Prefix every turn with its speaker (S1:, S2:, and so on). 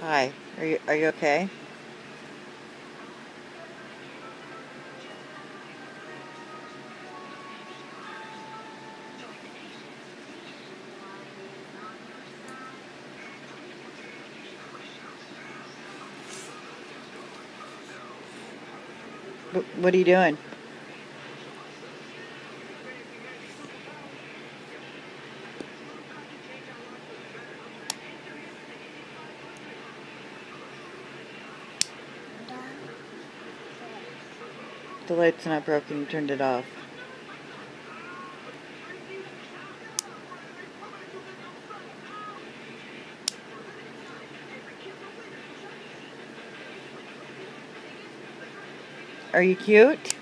S1: Hi. Are you are you okay? What are you doing? The light's not broken, you turned it off. Are you cute?